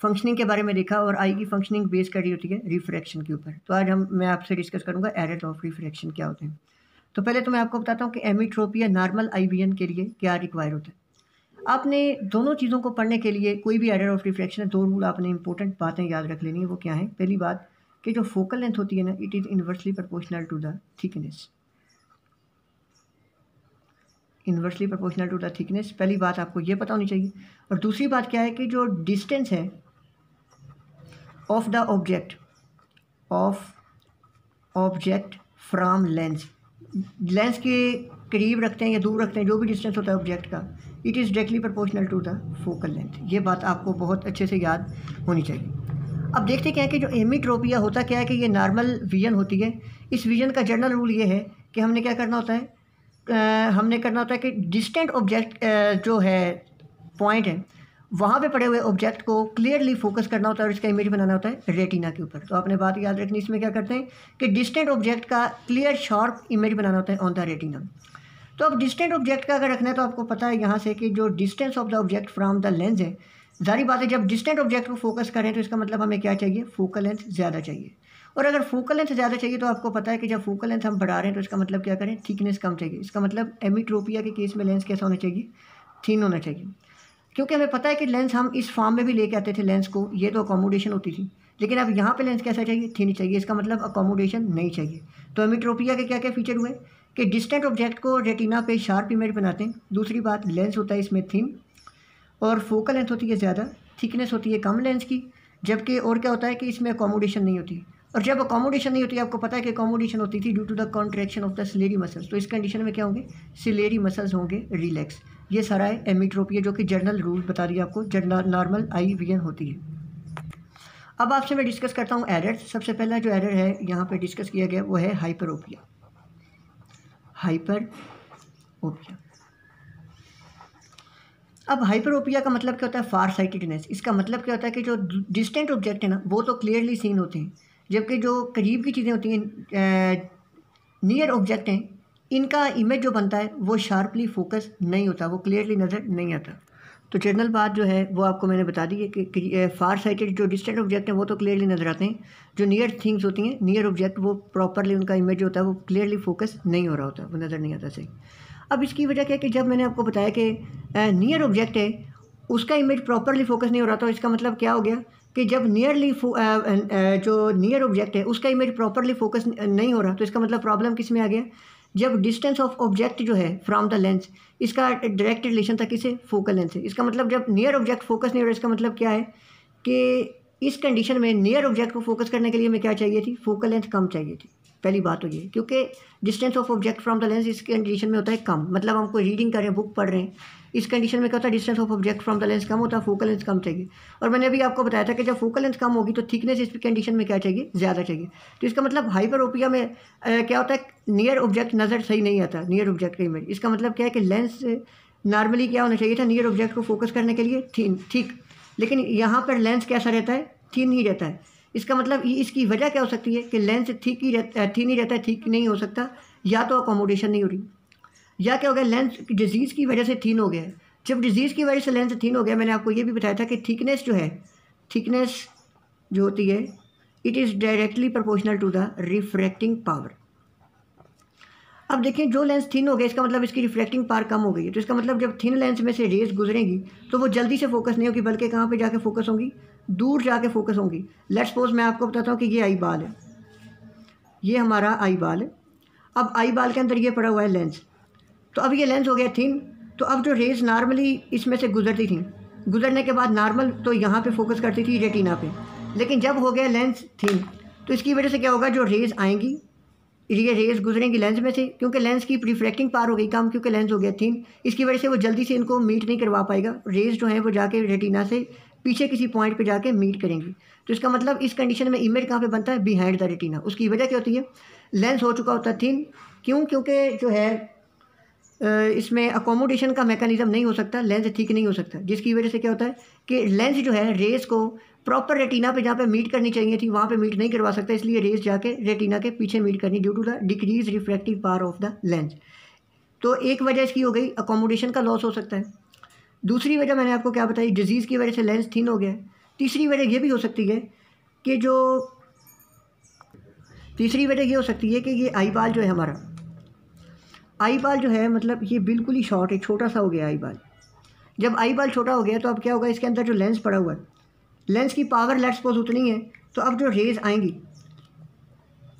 Functioning के बारे में देखा और आई की फंक्शनिंग बेस कर रही होती है रिफ्रैक्शन के ऊपर। तो आज हम, मैं आपसे डिस्कस करूँगा एरर ऑफ़ रिफ्रैक्शन क्या होते हैं। तो पहले तो मैं आपको बताता हूँ कि एमिट्रोपी या नॉर्मल आईवीएन के लिए क्या रिक्वायर होता है। आपने दोनों चीज़ों को पढ़ने के लिए कोई भी एरर ऑफ़ रिफ्रैक्शन है, दो रूल आपने इंपॉर्टेंट बातें याद रख लेनी है, वो क्या है? पहली बात कि जो फोकल लेंथ होती है ना it is inversely proportional to the thickness inversely proportional to the thickness पहली बात आपको ये पता होनी चाहिए। और दूसरी बात क्या है कि जो डिस्टेंस है of the object of object from lens lens के करीब रखते हैं या दूर रखते हैं जो भी डिस्टेंस होता है ऑब्जेक्ट का it is directly proportional to the focal length ये बात आपको बहुत अच्छे से याद होनी चाहिए। अब देखते क्या है कि जो एमिट्रोपिया होता क्या है कि ये नॉर्मल विजन होती है। इस विजन का जनरल रूल ये है कि हमने क्या करना होता है? आ, हमने करना होता है कि डिस्टेंट ऑब्जेक्ट जो है पॉइंट है वहाँ पे पड़े हुए ऑब्जेक्ट को क्लियरली फोकस करना होता है और इसका इमेज बनाना होता है रेटिना के ऊपर। तो आपने बात याद रखनी इसमें क्या करते हैं कि डिस्टेंट ऑब्जेक्ट का क्लियर शार्प इमेज बनाना होता है ऑन द रेटिना तो अब डिस्टेंट ऑब्जेक्ट का अगर रखना है तो आपको पता है यहाँ से कि जो distance of the object from the lens है, जारी बात है जब डिस्टेंट ऑब्जेक्ट को फोकस करें तो इसका मतलब हमें क्या चाहिए? फोकल लेंथ ज़्यादा चाहिए। और अगर फोकल लेंथ ज़्यादा चाहिए तो आपको पता है कि जब फोकल लेंथ हम बढ़ा रहे हैं तो इसका मतलब क्या करें? थिकनेस कम चाहिए। इसका मतलब एमिट्रोपिया के केस में लेंस कैसा होना चाहिए? थीन होना चाहिए। क्योंकि हमें पता है कि लेंस हम इस फॉर्म में भी लेके आते थे लेंस को, ये तो अकोमोडेशन होती थी। लेकिन अब यहाँ पे लेंस कैसा चाहिए? थीन चाहिए। इसका मतलब अकोमोडेशन नहीं चाहिए। तो एमिट्रोपिया के क्या क्या फीचर हुए? कि डिस्टेंट ऑब्जेक्ट को रेटिना पे शार्प इमेज बनाते हैं। दूसरी बात लेंस होता है इसमें थिन और फोकल लेंथ होती है ज़्यादा। थिकनेस होती है कम लेंस की। जबकि और क्या होता है कि इसमें अकोमोडेशन नहीं होती। और जब अकोमोडेशन नहीं होती, आपको पता है कि अकोमोडेशन होती थी due to the contraction of the ciliary muscles तो इस कंडीशन में क्या होंगे? सिलेरी मसल्स होंगे रिलैक्स ये सारा है एमिट्रोपिया, जो कि जर्नल रूल बता दिया आपको जर्नल नॉर्मल आई विजन होती है। अब आपसे मैं डिस्कस करता हूँ एरर सबसे पहला जो एरर है, यहाँ पे डिस्कस किया गया, वो है हाइपरोपिया हाइपर ओपिया अब हाइपरोपिया का मतलब क्या होता है? फार साइटेडनेस इसका मतलब क्या होता है कि जो डिस्टेंट ऑब्जेक्ट है ना, वो तो क्लियरली सीन होते हैं। जबकि जो करीब की चीज़ें होती हैं नियर ऑब्जेक्ट हैं इनका इमेज जो बनता है, वो शार्पली फोकस नहीं होता, वो क्लियरली नज़र नहीं आता। तो जनरल बात जो है, वो आपको मैंने बता दी है कि फार साइटेड जो डिस्टेंट ऑब्जेक्ट हैं, वो तो क्लियरली नज़र आते हैं। जो नियर थिंग्स होती हैं नियर ऑब्जेक्ट वो प्रॉपरली उनका इमेज जो होता है, वो क्लियरली फोकस नहीं हो रहा होता, वो नज़र नहीं आता सही। अब इसकी वजह क्या है कि जब मैंने आपको बताया कि नियर ऑब्जेक्ट है, उसका इमेज प्रॉपरली फोकस नहीं हो रहा था, इसका मतलब क्या हो गया कि जब नियरली जो नियर ऑब्जेक्ट है, उसका इमेज प्रॉपरली फोकस नहीं हो रहा तो इसका मतलब प्रॉब्लम किसमें आ गया? जब डिस्टेंस ऑफ़ ऑब्जेक्ट जो है फ्रॉम द लेंस इसका डायरेक्ट रिलेशन था किसे? फोकल लेंस से। इसका मतलब जब नियर ऑब्जेक्ट फोकस नहीं हो रहा, इसका मतलब क्या है? कि इस कंडीशन में नियर ऑब्जेक्ट को फोकस करने के लिए हमें क्या चाहिए थी? फोकल लेंथ कम चाहिए थी। पहली बात तो ये क्योंकि distance of object from the lens इस कंडीशन में होता है कम। मतलब हमको रीडिंग कर रहे हैं बुक पढ़ रहे हैं इस कंडीशन में क्या होता है? Distance of object from the lens कम होता है फोकल लेंथ कम चाहिए। और मैंने अभी आपको बताया था कि जब फोकल लेंथ कम होगी तो थिकनेस इस कंडीशन में क्या चाहिए? ज़्यादा चाहिए। तो इसका मतलब हाइपर ओपिया में आ, क्या होता है? नियर ऑब्जेक्ट नज़र सही नहीं आता नियर ऑब्जेक्ट का इमेज इसका मतलब क्या है कि लेंस नॉर्मली क्या होना चाहिए था? नियर ऑब्जेक्ट को फोकस करने के लिए ठीक लेकिन यहाँ पर लेंस कैसा रहता है? थीन ही रहता है। इसका मतलब इसकी वजह क्या हो सकती है कि लेंस ठीक ही रहता थी नहीं रहता है ठीक नहीं हो सकता, या तो अकोमोडेशन नहीं हो रही। या क्या हो गया लेंस डिज़ीज़ की वजह से थीन हो गया। जब डिज़ीज़ की वजह से लेंस थीन हो गया, मैंने आपको ये भी बताया था कि थिकनेस जो है थिकनेस जो होती है it is directly proportional to the refracting power अब देखें, जो लेंस थिन हो गया, इसका मतलब इसकी रिफ्लेक्टिंग पावर कम हो गई है। तो इसका मतलब जब थिन लेंस में से रेज गुजरेंगी तो वो जल्दी से फोकस नहीं होगी, बल्कि कहाँ पे जाके फोकस होंगी? दूर जाके फोकस होंगी। लेट सपोज़ मैं आपको बताता हूँ कि ये आई बाल है। ये हमारा आई बाल है। अब आई बाल के अंदर ये पड़ा हुआ है लेंस तो अब ये लेंस हो गया थिन तो अब जो रेज नॉर्मली इसमें से गुजरती थी, गुजरने के बाद नॉर्मल तो यहाँ पे फोकस करती थी रेटिना पे। लेकिन जब हो गया लेंस थिन तो इसकी वजह से क्या होगा, जो रेज आएँगी, ये रेज गुजरेंगी लेंस में से, क्योंकि लेंस की रिफ्लेक्टिंग पार हो गई कम, क्योंकि लेंस हो गया थीन इसकी वजह से वो जल्दी से इनको मीट नहीं करवा पाएगा। रेज जो है वो जाके रेटिना से पीछे किसी पॉइंट पे जाके मीट करेंगी। तो इसका मतलब इस कंडीशन में इमेज कहाँ पे बनता है? बिहाइंड द रेटिना उसकी वजह क्या होती है? लेंस हो चुका होता है थीन क्यों? क्योंकि जो है इसमें अकोमोडेशन का मैकेनिज्म नहीं हो सकता लेंस ठीक नहीं हो सकता। जिसकी वजह से क्या होता है कि लेंस जो है रेस को प्रॉपर रेटिना पे जहाँ पे मीट करनी चाहिए थी, वहाँ पे मीट नहीं करवा सकता। इसलिए रेस जाके रेटिना के पीछे मीट करनी due to the decrease reflective power of the lens तो एक वजह इसकी हो गई अकोमोडेशन का लॉस हो सकता है। दूसरी वजह मैंने आपको क्या बताई? डिज़ीज़ की वजह से लेंस थिन हो गया। तीसरी वजह यह भी हो सकती है कि जो तीसरी वजह ये हो सकती है कि ये आई बाल जो है हमारा आई बाल जो है मतलब ये बिल्कुल ही शॉर्ट है, छोटा सा हो गया आई बाल जब आई बाल छोटा हो गया तो अब क्या होगा? इसके अंदर जो लेंस पड़ा हुआ है लेंस की पावर लेट सपोज़ उतनी है तो अब जो रेज़ आएँगी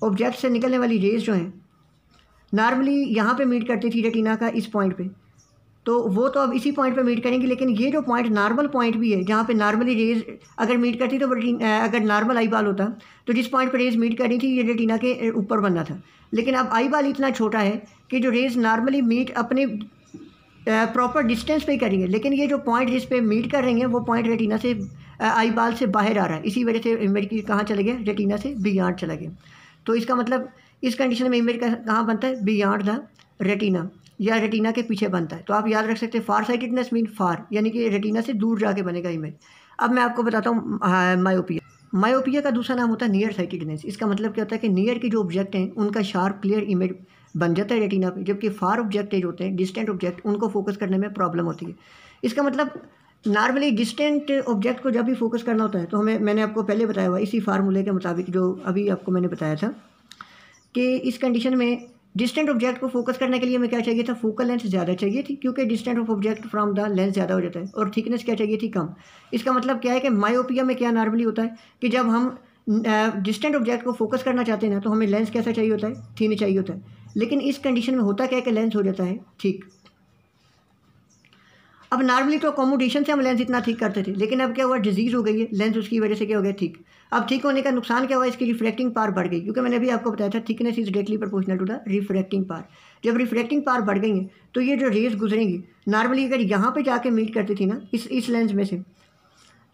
ऑब्जेक्ट से निकलने वाली रेज़ जो हैं नॉर्मली यहाँ पे मीट करती थी रेटिना का इस पॉइंट पे। तो वो तो अब इसी पॉइंट पे मीट करेंगे, लेकिन ये जो पॉइंट नॉर्मल पॉइंट भी है, जहाँ पे नॉर्मली रेज अगर मीट करती तो अगर नॉर्मल आई बाल होता तो जिस पॉइंट पे रेज मीट कर रही थी, ये रेटिना के ऊपर बनना था। लेकिन अब आई बाल इतना छोटा है कि जो रेज नॉर्मली मीट अपने प्रॉपर डिस्टेंस पे ही करेंगे। लेकिन ये जो पॉइंट जिस पे मीट कर रही हैं, वो पॉइंट रेटिना से आई बाल से बाहर आ रहा है। इसी वजह से इमेज की कहाँ चले गए? रेटिना से बियॉन्ड चला गया। तो इसका मतलब इस कंडीशन में इमेज कहाँ बनता है? बियॉन्ड द रेटिना, या रेटिना के पीछे बनता है। तो आप याद रख सकते हैं फार साइटेडनेस मीन फार यानी कि रेटिना से दूर जाके बनेगा इमेज अब मैं आपको बताता हूँ मायोपिया मायोपिया का दूसरा नाम होता है नियर साइटेडनेस इसका मतलब क्या होता है कि नियर के जो ऑब्जेक्ट हैं, उनका शार्प क्लियर इमेज बन जाता है रेटिना पे, जबकि फार ऑब्जेक्ट जो होते हैं डिस्टेंट ऑब्जेक्ट उनको फोकस करने में प्रॉब्लम होती है। इसका मतलब नॉर्मली डिस्टेंट ऑब्जेक्ट को जब भी फोकस करना होता है तो हमें, मैंने आपको पहले बताया हुआ, इसी फार्मूले के मुताबिक जो अभी आपको मैंने बताया था, कि इस कंडीशन में डिस्टेंट ऑब्जेक्ट को फोकस करने के लिए हमें क्या चाहिए था? फोकल लेंथ ज़्यादा चाहिए थी, क्योंकि distant of object from the lens ज़्यादा हो जाता है और थिकनेस क्या चाहिए थी? कम। इसका मतलब क्या है कि मायोपिया में क्या नॉर्मली होता है? कि जब हम डिस्टेंट ऑब्जेक्ट को फोकस करना चाहते हैं ना तो हमें लेंस कैसा चाहिए होता है? थीन चाहिए होता है। लेकिन इस कंडीशन में होता क्या है कि लेंस हो जाता है? ठीक अब नॉर्मली तो अकोमोडेशन से हम लेंस इतना ठीक करते थे, लेकिन अब क्या हुआ? डिज़ीज़ हो गई है। लेंस उसकी वजह से क्या हो गया? ठीक अब ठीक होने का नुकसान क्या हुआ? इसकी रिफ्लेक्टिंग पार बढ़ गई। क्योंकि मैंने अभी आपको बताया था thickness is directly proportional to the reflecting power जब रिफ्लेक्टिंग पार बढ़ गई है तो ये जो रेज गुजरेंगी नॉर्मली अगर यहाँ पर जाके मीट करती थी ना, इस इस लेंस में से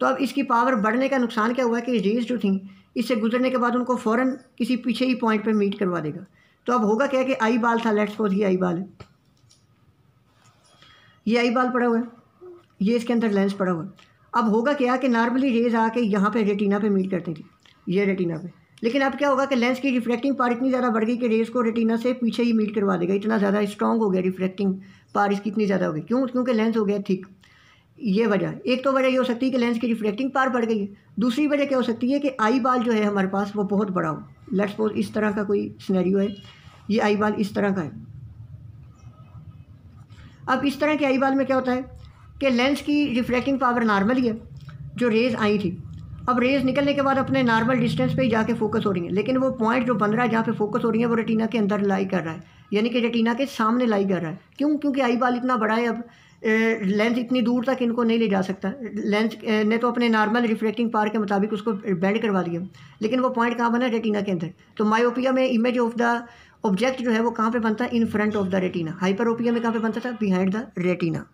तो अब इसकी पावर बढ़ने का नुकसान क्या हुआ कि रेज जो थी, इससे गुजरने के बाद उनको फ़ौरन किसी पीछे ही पॉइंट पर मीट करवा देगा। तो अब होगा क्या कि आई बाल था लेट्स सपोज़ ये आई बाल है। ये आई बाल पड़ा हुआ है। ये इसके अंदर लेंस पड़ा हुआ अब होगा क्या कि नॉर्मली रेज आके यहाँ पे रेटिना पे मीट करती थी, ये रेटिना पे। लेकिन अब क्या होगा कि लेंस की रिफ्लेक्टिंग पार इतनी ज़्यादा बढ़ गई कि रेज को रेटिना से पीछे ही मीट करवा देगा। इतना ज़्यादा स्ट्रॉन्ग हो गया रिफ्लेक्टिंग पार इसकी इतनी ज़्यादा हो गई। क्यों? क्योंकि लेंस हो गया ठीक। ये वजह। एक तो वजह ये हो सकती है कि लेंस की रिफ्लेक्टिंग पार बढ़ गई है। दूसरी वजह क्या हो सकती है कि आई बाल जो है हमारे पास वो बहुत बड़ा हो। लेट्स सपोज़ इस तरह का कोई स्नैरियो है। ये आई बाल इस तरह का है। अब इस तरह के आई बाल में क्या होता है? कि लेंस की रिफ्लेक्टिंग पावर नॉर्मल ही है, जो रेज़ आई थी। अब रेज़ निकलने के बाद अपने नॉर्मल डिस्टेंस पे ही जाके फोकस हो रही हैं, लेकिन वो पॉइंट जो बन रहा है, जहाँ पे फोकस हो रही है, वो रेटिना के अंदर लाई कर रहा है। यानी कि रेटिना के सामने लाई कर रहा है। क्यों? क्योंकि आई बाल इतना बड़ा है, अब लेंस इतनी दूर तक इनको नहीं ले जा सकता। लेंस ने तो अपने नॉर्मल रिफ्लेक्टिंग पार के मुताबिक उसको बैंड करवा दिया। लेकिन वो पॉइंट कहाँ बना? रेटिना के अंदर। तो मायोपिया में इमेज ऑफ़ द ऑब्जेक्ट जो है, वो कहाँ पे बनता? है in front of the retina hyperopia में कहाँ पे बनता था? बिहाइंड द रेटिना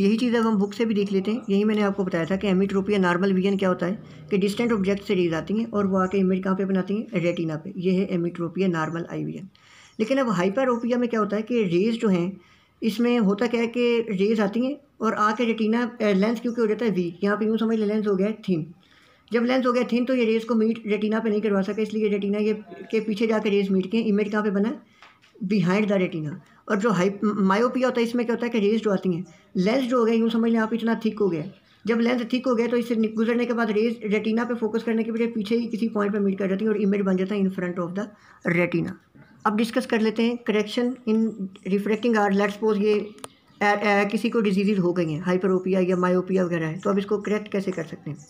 यही चीज़ अब हम बुक से भी देख लेते हैं। यही मैंने आपको बताया था कि एमिट्रोपिया नॉर्मल विजन क्या होता है कि डिस्टेंट ऑब्जेक्ट से रेज आती हैं और वो आके इमेज कहाँ पे बनाती हैं? रेटिना पे। ये है एमिट्रोपिया नॉर्मल आई विजन लेकिन अब हाइपरोपिया में क्या होता है कि रेज जो हैं, इसमें होता क्या है कि रेज आती हैं और आके रेटिना लेंस क्योंकि हो जाता है वीक यहाँ पे यूँ समझ लें लेंस हो गया है थीन जब लेंस हो गया थीन तो ये रेज को मीट रेटिना पे नहीं करवा सका, इसलिए रेटिना ये के पीछे जाकर रेज मीट के इमेज कहाँ पे बना? बिहाइंड द रेटिना और जो हाई मायोपिया होता है इसमें क्या होता है कि रेज जो आती हैं लेंस जो हो गया यूँ समझ लें आप इतना थिक हो गया। जब लेंस थिक हो गया तो इससे गुजरने के बाद रेज रेटिना पे फोकस करने के बजाय पीछे ही किसी पॉइंट पे मीट कर जाती है और इमेज बन जाता है in front of the retina अब डिस्कस कर लेते हैं correction in refracting error let suppose ये आ, आ, किसी को डिज़ीज़ हो गई हैं हाइपरोपिया या मायोपिया वगैरह है तो अब इसको करेक्ट कैसे कर सकते हैं?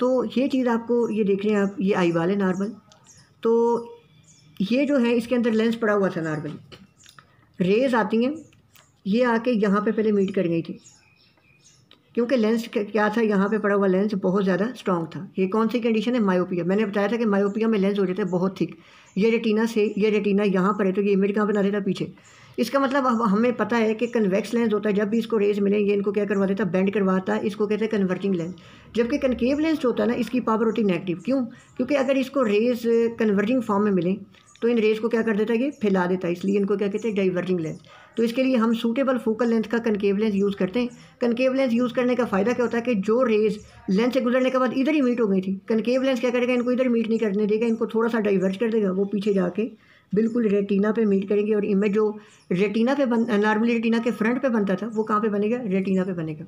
तो ये चीज़ आपको ये देख रहे हैं आप ये आई वाले नॉर्मल तो ये जो है इसके अंदर लेंस पड़ा हुआ था नॉर्मली रेज़ आती हैं। ये आके यहाँ पे पहले मीट कर गई थी। क्योंकि लेंस क्या था? यहाँ पे पड़ा हुआ लेंस बहुत ज़्यादा स्ट्रॉन्ग था। ये कौन सी कंडीशन है? मायोपिया मैंने बताया था कि मायोपिया में लेंस हो जाते हैं बहुत थिक ये रेटिना से, ये रेटिना यहाँ पर है तो ये इमेज कहाँ बना देता? पीछे। इसका मतलब अब हमें पता है कि कन्वेक्स लेंस होता है। जब भी इसको रेज मिले, ये इनको क्या करवा देता? बेंड करवाता। है इसको कहते हैं कन्वर्टिंग लेंस जबकि कनकेव लेंस होता है ना, इसकी पावर होती नेगेटिव क्यों? क्योंकि अगर इसको रेज कन्वर्जिंग फॉर्म में मिले तो इन रेज को क्या कर देता है ये फैला देता है, इसलिए इनको क्या कहते हैं डाइवर्जिंग लेंस तो इसके लिए हम सूटेबल फोकल लेंथ का कनकेव लेंस यूज़ करते हैं। कनकेव लेंस यूज़ करने का फ़ायदा क्या होता है कि जो रेज लेंस से गुजरने के बाद इधर ही मीट हो गई थी। कनकेव लेंस क्या करेगा, इनको इधर मीट नहीं करने देगा, इनको थोड़ा सा डाइवर्ज कर देगा, वो पीछे जाके बिल्कुल रेटिना पे मीट करेंगे और इमेज जो रेटिना पे बन नॉर्मली रेटिना के फ्रंट पे बनता था, वो कहाँ पे बनेगा? रेटिना पे बनेगा।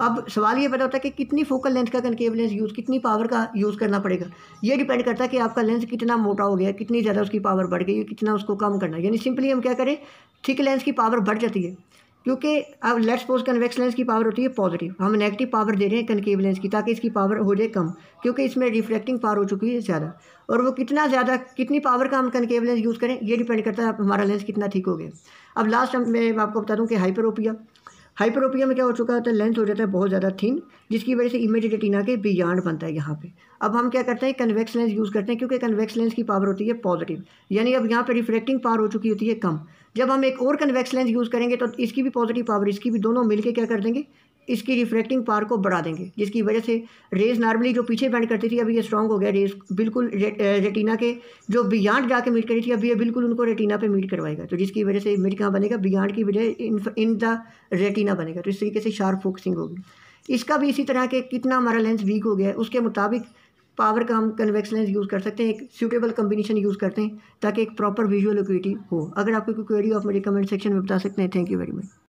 अब सवाल ये पता होता है कि कितनी फोकल लेंथ का कनकेव लेंस यूज़ कितनी पावर का यूज़ करना पड़ेगा? ये डिपेंड करता है कि आपका लेंस कितना मोटा हो गया, कितनी ज़्यादा उसकी पावर बढ़ गई, कितना उसको कम करना यानी सिंपली हम क्या करें? थिक लेंस की पावर बढ़ जाती है। क्योंकि अब लेट्स सपोज़ कन्वेक्स लेंस की पावर होती है पॉजिटिव हम नेगेटिव पावर दे रहे हैं कनकेव लेंस की ताकि इसकी पावर हो जाए कम, क्योंकि इसमें रिफ्लेक्टिंग पावर हो चुकी है ज़्यादा। और वो कितना ज़्यादा, कितनी पावर का हम कनकेव लेंस यूज़ करें, ये डिपेंड करता है हमारा लेंस कितना ठीक हो गया। अब लास्ट मैं आपको बता दूँ कि हाइपरोपिया हाइपरोपिया में क्या हो चुका होता है लेंथ हो जाता है बहुत ज़्यादा थिन जिसकी वजह से इमेज रेटिना के बियॉन्ड बनता है यहाँ पे। अब हम क्या करते हैं कन्वेक्स लेंस यूज़ करते हैं, क्योंकि कन्वेक्स लेंस की पावर होती है पॉजिटिव यानी अब यहाँ पे रिफ्लेक्टिंग पावर हो चुकी होती है कम। जब हम एक और कन्वेक्स लेंस यूज़ करेंगे तो इसकी भी पॉजिटिव पावर इसकी भी दोनों मिलकर क्या कर देंगे? इसकी रिफ्लेक्टिंग पावर को बढ़ा देंगे जिसकी वजह से रेज नॉर्मली जो पीछे बैंड करती थी अभी ये स्ट्रॉन्ग हो गया। रेज बिल्कुल रे, रेटिना के जो बियॉन्ड जाके मीट करी थी अभी ये बिल्कुल उनको रेटिना पे मीट करवाएगा। तो जिसकी वजह से मीट कहाँ बनेगा बियॉन्ड की वजह इन इन द रेटिना बनेगा। तो इस तरीके से शार्प फोकसिंग होगी। इसका भी इसी तरह के कितना हमारा लेंस वीक हो गया है उसके मुताबिक पावर का हम कन्वेक्स लेंस यूज़ कर सकते हैं, एक सूटेबल कम्बिनेशन यूज़ करते हैं, ताकि एक प्रॉपर विजुअल एक्विटी हो। अगर आपको कोई क्वेरी हो, आप मेरे कमेंट सेक्शन में बता सकते हैं। Thank you very much